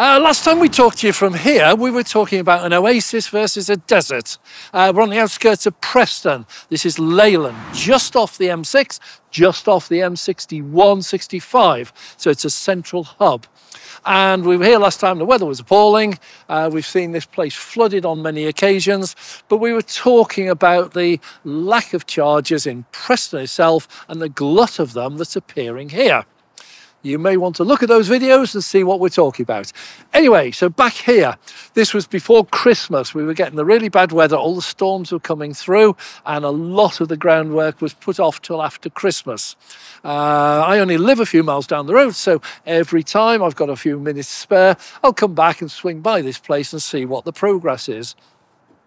Uh, last time we talked to you from here, we were talking about an oasis versus a desert. Uh, we're on the outskirts of Preston. This is Leyland, just off the M6, just off the M61, 65. So it's a central hub. And we were here last time, the weather was appalling. Uh, we've seen this place flooded on many occasions, but we were talking about the lack of charges in Preston itself and the glut of them that's appearing here you may want to look at those videos and see what we're talking about. Anyway, so back here, this was before Christmas. We were getting the really bad weather, all the storms were coming through, and a lot of the groundwork was put off till after Christmas. Uh, I only live a few miles down the road, so every time I've got a few minutes spare, I'll come back and swing by this place and see what the progress is.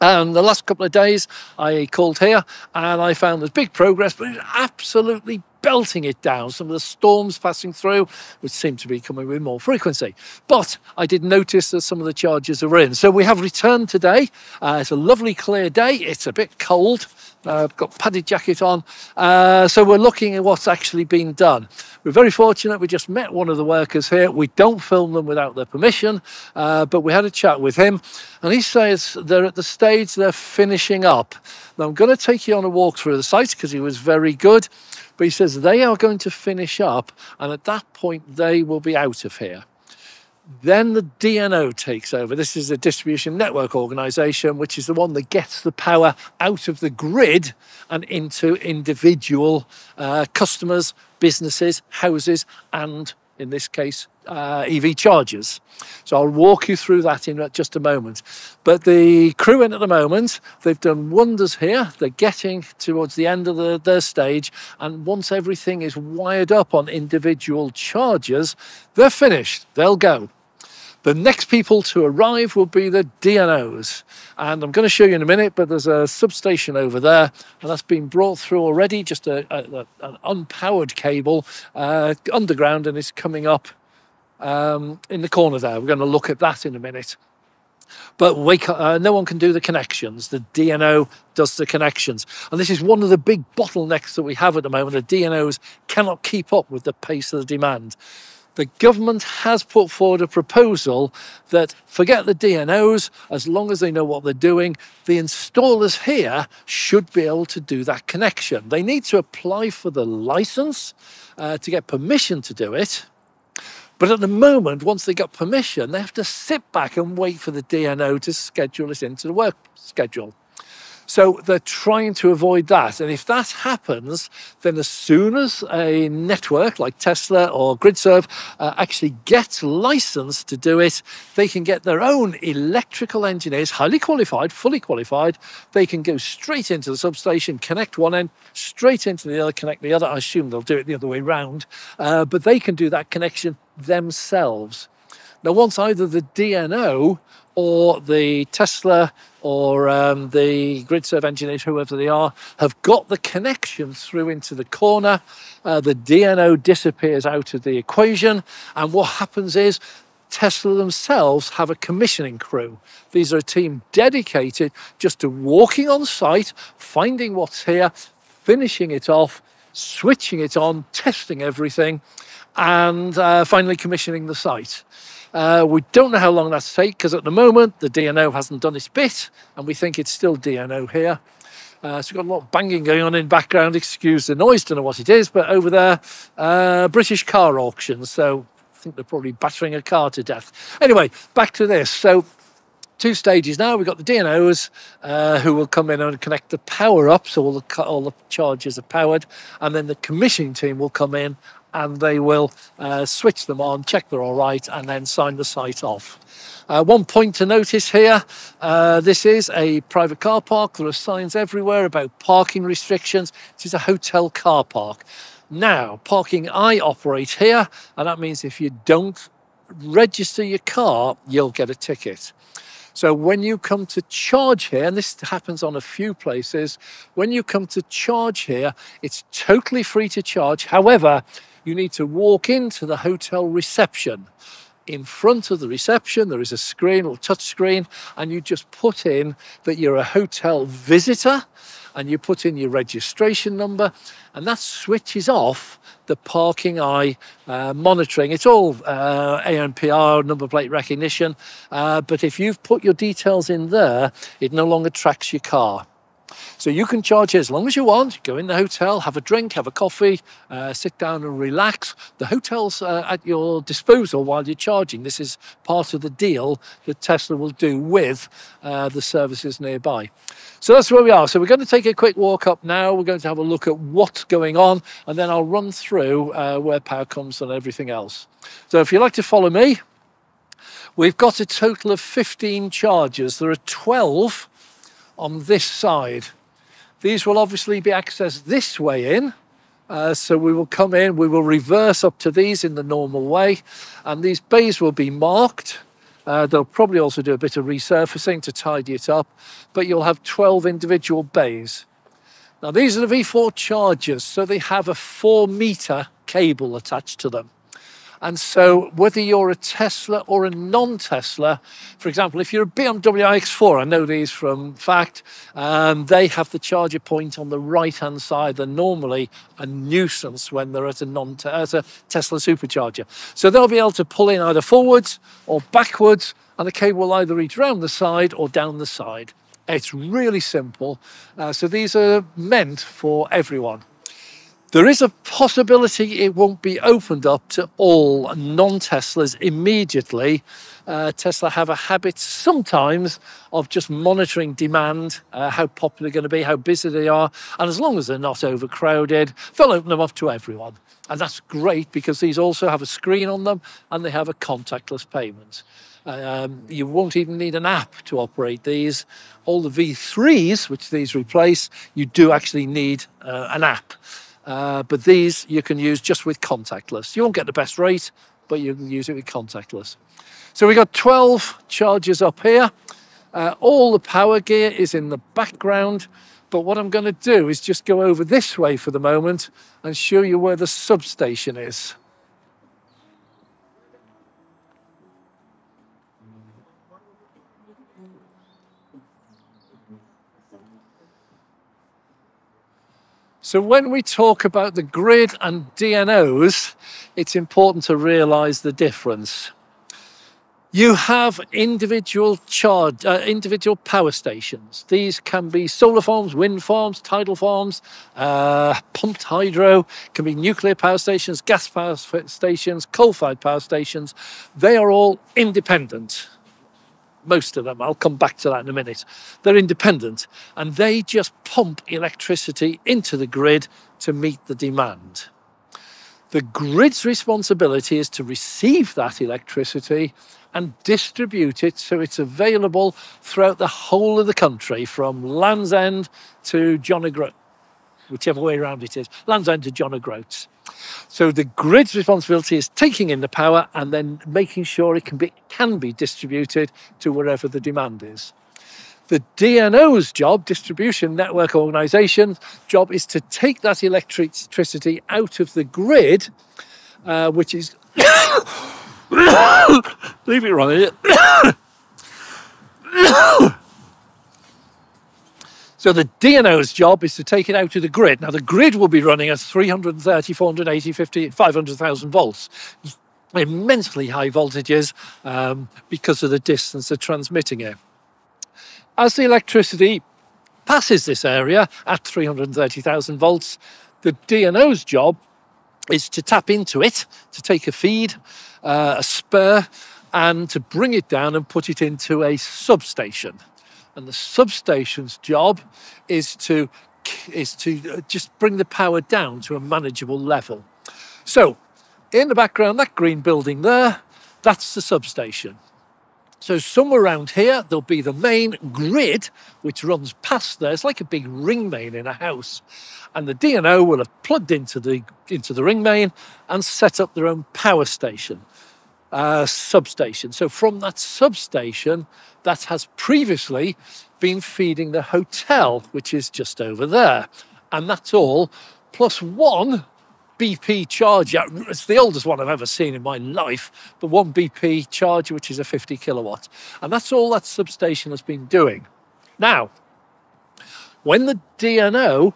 And the last couple of days, I called here and I found there's big progress, but it's absolutely belting it down. Some of the storms passing through, which seem to be coming with more frequency. But I did notice that some of the charges are in. So we have returned today. Uh, it's a lovely clear day. It's a bit cold. Uh, I've got padded jacket on. Uh, so we're looking at what's actually been done. We're very fortunate. We just met one of the workers here. We don't film them without their permission, uh, but we had a chat with him and he says they're at the stage they're finishing up. Now I'm going to take you on a walk through the site because he was very good. But he says they are going to finish up, and at that point, they will be out of here. Then the DNO takes over. This is a distribution network organization, which is the one that gets the power out of the grid and into individual uh, customers, businesses, houses, and in this case, uh, EV chargers. So I'll walk you through that in just a moment. But the crew in at the moment, they've done wonders here. They're getting towards the end of the, their stage. And once everything is wired up on individual chargers, they're finished. They'll go. The next people to arrive will be the DNOs. And I'm going to show you in a minute, but there's a substation over there, and that's been brought through already, just a, a an unpowered cable uh, underground, and it's coming up um, in the corner there. We're going to look at that in a minute. But we, uh, no one can do the connections. The DNO does the connections. And this is one of the big bottlenecks that we have at the moment. The DNOs cannot keep up with the pace of the demand the government has put forward a proposal that forget the DNOs, as long as they know what they're doing, the installers here should be able to do that connection. They need to apply for the license uh, to get permission to do it. But at the moment, once they got permission, they have to sit back and wait for the DNO to schedule it into the work schedule. So they're trying to avoid that. And if that happens, then as soon as a network like Tesla or GridServe uh, actually gets licensed to do it, they can get their own electrical engineers, highly qualified, fully qualified. They can go straight into the substation, connect one end, straight into the other, connect the other. I assume they'll do it the other way around, uh, but they can do that connection themselves. Now, once either the DNO or the Tesla or um, the GridServe engineers, whoever they are, have got the connection through into the corner. Uh, the DNO disappears out of the equation. And what happens is Tesla themselves have a commissioning crew. These are a team dedicated just to walking on site, finding what's here, finishing it off, switching it on, testing everything, and uh, finally commissioning the site. Uh, we don't know how long that's take because at the moment the DNO hasn't done its bit and we think it's still DNO here. Uh, so we've got a lot of banging going on in background. Excuse the noise, don't know what it is, but over there, uh, British car auctions. So I think they're probably battering a car to death. Anyway, back to this. So two stages now. We've got the DNOs uh, who will come in and connect the power up, so all the, all the chargers are powered, and then the commissioning team will come in and they will uh, switch them on, check they're all right, and then sign the site off. Uh, one point to notice here, uh, this is a private car park. There are signs everywhere about parking restrictions. This is a hotel car park. Now, ParkingEye operate here, and that means if you don't register your car, you'll get a ticket. So when you come to charge here, and this happens on a few places, when you come to charge here, it's totally free to charge. However, you need to walk into the hotel reception. In front of the reception, there is a screen or touch screen, and you just put in that you're a hotel visitor and you put in your registration number, and that switches off the ParkingEye uh, monitoring. It's all uh, ANPR, number plate recognition, uh, but if you've put your details in there, it no longer tracks your car. So you can charge here as long as you want. Go in the hotel, have a drink, have a coffee, uh, sit down and relax. The hotel's uh, at your disposal while you're charging. This is part of the deal that Tesla will do with uh, the services nearby. So that's where we are. So we're going to take a quick walk up now. We're going to have a look at what's going on, and then I'll run through uh, where power comes and everything else. So if you'd like to follow me, we've got a total of 15 chargers. There are 12 on this side. These will obviously be accessed this way in. Uh, so we will come in, we will reverse up to these in the normal way, and these bays will be marked. Uh, they'll probably also do a bit of resurfacing to tidy it up, but you'll have 12 individual bays. Now, these are the V4 chargers, so they have a four meter cable attached to them. And so, whether you're a Tesla or a non Tesla, for example, if you're a BMW iX4, I know these from fact, um, they have the charger point on the right hand side. They're normally a nuisance when they're at a non at a Tesla supercharger. So, they'll be able to pull in either forwards or backwards, and the cable will either reach around the side or down the side. It's really simple. Uh, so, these are meant for everyone. There is a possibility it won't be opened up to all non-Teslas immediately. Uh, Tesla have a habit sometimes of just monitoring demand, uh, how popular they're going to be, how busy they are, and as long as they're not overcrowded, they'll open them up to everyone. And that's great because these also have a screen on them and they have a contactless payment. Um, you won't even need an app to operate these. All the V3s, which these replace, you do actually need uh, an app. Uh, but these you can use just with contactless. You won't get the best rate, but you can use it with contactless. So we've got 12 chargers up here. Uh, all the power gear is in the background. But what I'm going to do is just go over this way for the moment and show you where the substation is. So when we talk about the grid and DNOs, it's important to realize the difference. You have individual charge, uh, individual power stations. These can be solar farms, wind farms, tidal farms, uh, pumped hydro, can be nuclear power stations, gas power stations, coal-fired power stations. They are all independent most of them. I'll come back to that in a minute. They're independent and they just pump electricity into the grid to meet the demand. The grid's responsibility is to receive that electricity and distribute it so it's available throughout the whole of the country from Land's End to John O'Groats, whichever way around it is, Land's End to John O'Groats. So the grid's responsibility is taking in the power and then making sure it can be, can be distributed to wherever the demand is. The DNO's job, distribution network organisation, job is to take that electricity out of the grid, uh, which is leave it running. So the DNO's job is to take it out to the grid. Now the grid will be running at 330, 480, 50, 500,000 volts. Immensely high voltages um, because of the distance they're transmitting it. As the electricity passes this area at 330,000 volts, the DNO's job is to tap into it, to take a feed, uh, a spur, and to bring it down and put it into a substation and the substation's job is to is to uh, just bring the power down to a manageable level. So, in the background, that green building there, that's the substation. So somewhere around here, there'll be the main grid, which runs past there. It's like a big ring main in a house. And the DNO will have plugged into the, into the ring main and set up their own power station, uh, substation. So from that substation, that has previously been feeding the hotel, which is just over there. And that's all, plus one BP charger. It's the oldest one I've ever seen in my life, but one BP charger, which is a 50 kilowatt. And that's all that substation has been doing. Now, when the DNO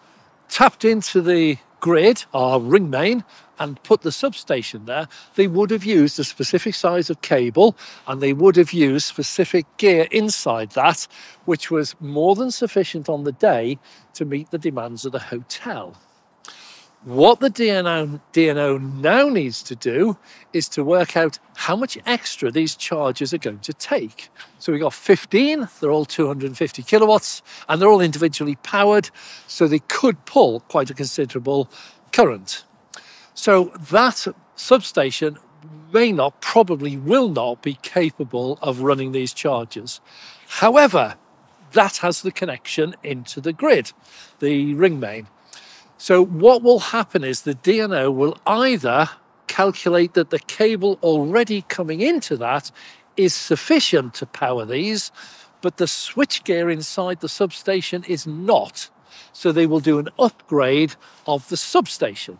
tapped into the grid, our ring main, and put the substation there, they would have used a specific size of cable and they would have used specific gear inside that, which was more than sufficient on the day to meet the demands of the hotel. What the DNO, DNO now needs to do is to work out how much extra these charges are going to take. So we've got 15, they're all 250 kilowatts, and they're all individually powered, so they could pull quite a considerable current. So that substation may not, probably will not be capable of running these charges. However, that has the connection into the grid, the ring main. So what will happen is the DNO will either calculate that the cable already coming into that is sufficient to power these, but the switchgear inside the substation is not. So they will do an upgrade of the substation.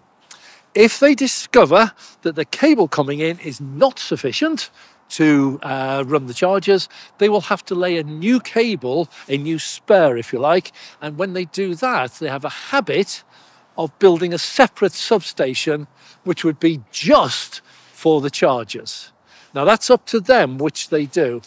If they discover that the cable coming in is not sufficient to uh, run the chargers, they will have to lay a new cable, a new spur, if you like. And when they do that, they have a habit of building a separate substation which would be just for the chargers. Now that's up to them which they do.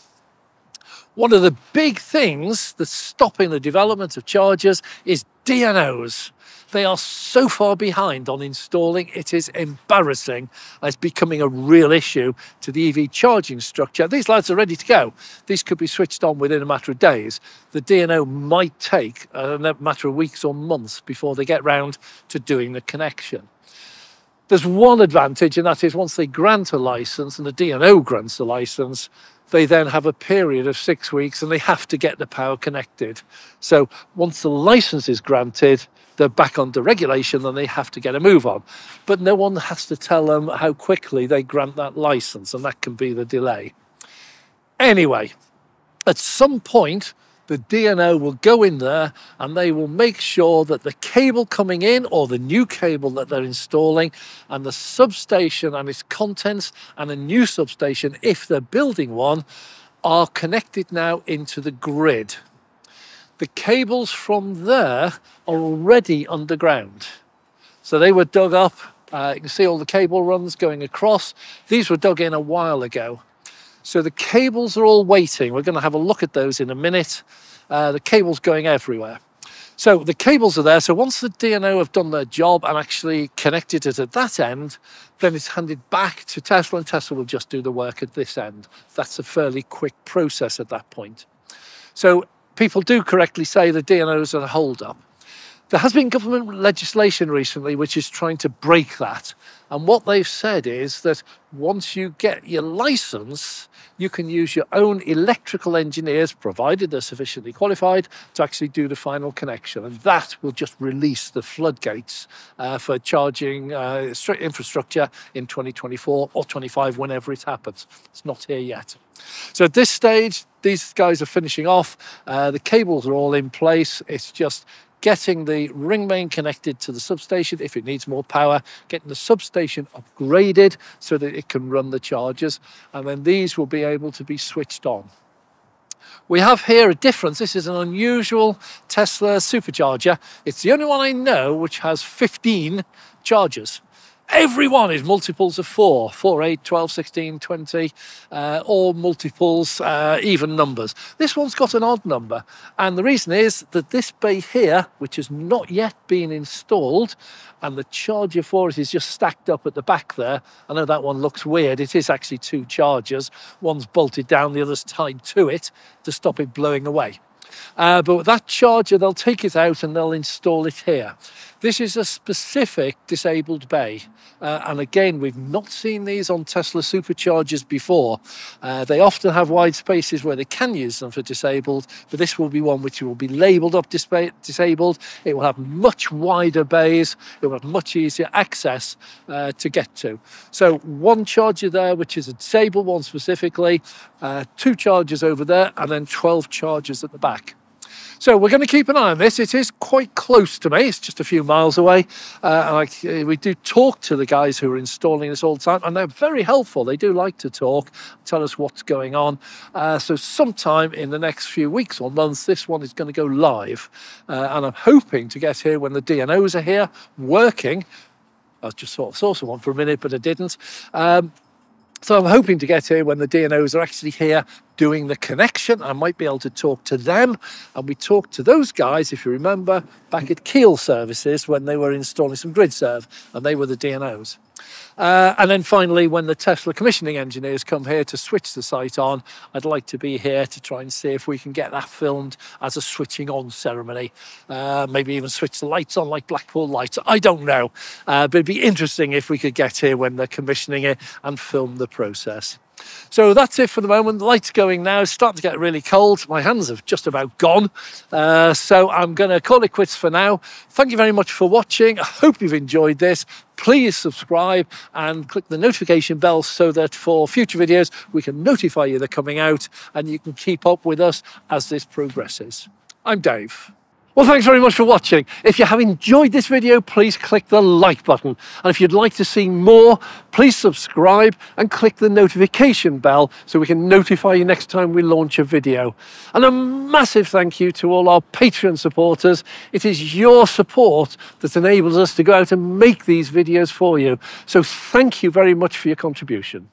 One of the big things that's stopping the development of chargers is DNOs. They are so far behind on installing, it is embarrassing. It's becoming a real issue to the EV charging structure. These lights are ready to go. These could be switched on within a matter of days. The DNO might take a matter of weeks or months before they get round to doing the connection. There's one advantage, and that is once they grant a license and the DNO grants a license, they then have a period of six weeks and they have to get the power connected. So once the license is granted, they're back under regulation and they have to get a move on. But no one has to tell them how quickly they grant that license, and that can be the delay. Anyway, at some point, the DNO will go in there and they will make sure that the cable coming in or the new cable that they're installing and the substation and its contents and a new substation, if they're building one, are connected now into the grid. The cables from there are already underground. So they were dug up. Uh, you can see all the cable runs going across. These were dug in a while ago. So the cables are all waiting. We're going to have a look at those in a minute. Uh, the cables going everywhere. So the cables are there. So once the DNO have done their job and actually connected it at that end, then it's handed back to Tesla and Tesla will just do the work at this end. That's a fairly quick process at that point. So people do correctly say the DNOs are a hold up. There has been government legislation recently which is trying to break that. And what they've said is that once you get your license, you can use your own electrical engineers, provided they're sufficiently qualified, to actually do the final connection. And that will just release the floodgates uh, for charging uh, infrastructure in 2024 or 25, whenever it happens. It's not here yet. So at this stage, these guys are finishing off. Uh, the cables are all in place. It's just getting the ring main connected to the substation if it needs more power, getting the substation upgraded so that it can run the chargers, and then these will be able to be switched on. We have here a difference. This is an unusual Tesla supercharger. It's the only one I know which has 15 chargers. Everyone is multiples of 4, 4, 8, 12, 16, 20, uh, all multiples, uh, even numbers. This one's got an odd number. And the reason is that this bay here, which has not yet been installed, and the charger for it is just stacked up at the back there. I know that one looks weird. It is actually two chargers. One's bolted down, the other's tied to it to stop it blowing away. Uh, but that charger, they'll take it out and they'll install it here. This is a specific disabled bay. Uh, and again, we've not seen these on Tesla superchargers before. Uh, they often have wide spaces where they can use them for disabled, but this will be one which will be labelled up disabled. It will have much wider bays. It will have much easier access uh, to get to. So one charger there, which is a disabled one specifically, uh, two chargers over there, and then 12 chargers at the back. So we're going to keep an eye on this. It is quite close to me. It's just a few miles away. Uh, I, we do talk to the guys who are installing this all the time, and they're very helpful. They do like to talk, tell us what's going on. Uh, so sometime in the next few weeks or months, this one is going to go live. Uh, and I'm hoping to get here when the DNOs are here working. I just sort of saw someone for a minute, but I didn't. Um, so I'm hoping to get here when the DNOs are actually here doing the connection. I might be able to talk to them. And we talked to those guys, if you remember, back at Keele Services when they were installing some GridServe, and they were the DNOs. Uh, and then finally, when the Tesla commissioning engineers come here to switch the site on, I'd like to be here to try and see if we can get that filmed as a switching on ceremony. Uh, maybe even switch the lights on like Blackpool lights. I don't know. Uh, but it'd be interesting if we could get here when they're commissioning it and film the process. So that's it for the moment. The light's going now. It's starting to get really cold. My hands have just about gone. Uh, so I'm going to call it quits for now. Thank you very much for watching. I hope you've enjoyed this. Please subscribe and click the notification bell so that for future videos we can notify you they're coming out and you can keep up with us as this progresses. I'm Dave. Well, thanks very much for watching. If you have enjoyed this video, please click the like button. And if you'd like to see more, please subscribe and click the notification bell so we can notify you next time we launch a video. And a massive thank you to all our Patreon supporters. It is your support that enables us to go out and make these videos for you. So thank you very much for your contribution.